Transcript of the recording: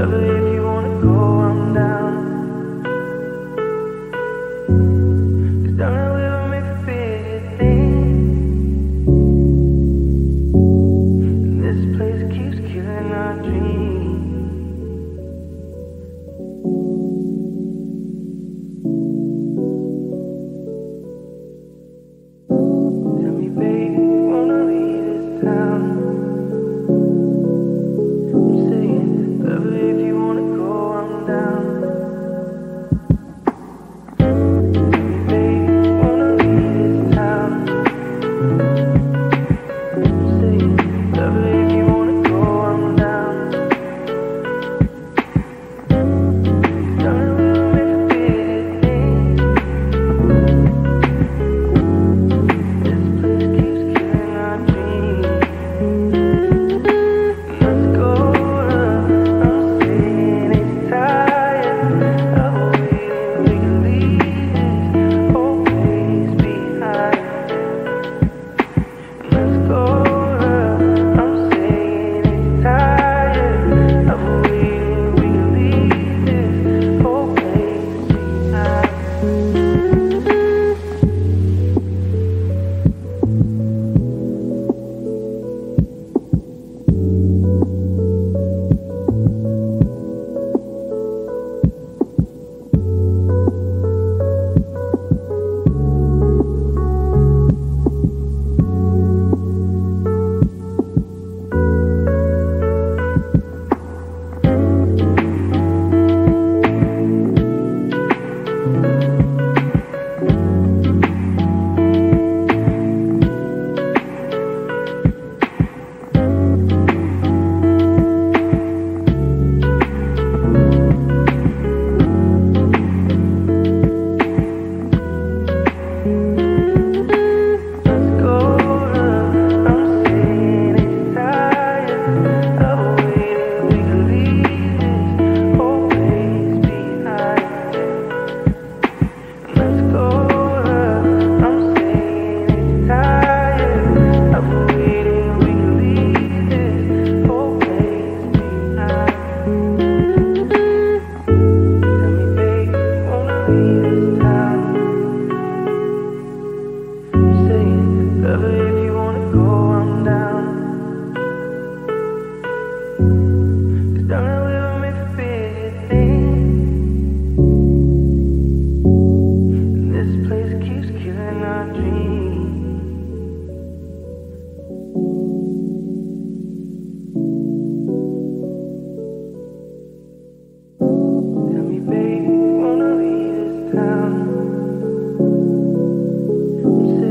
If you wanna go, I'm down. Cause this place keeps killing our dreams. Yeah.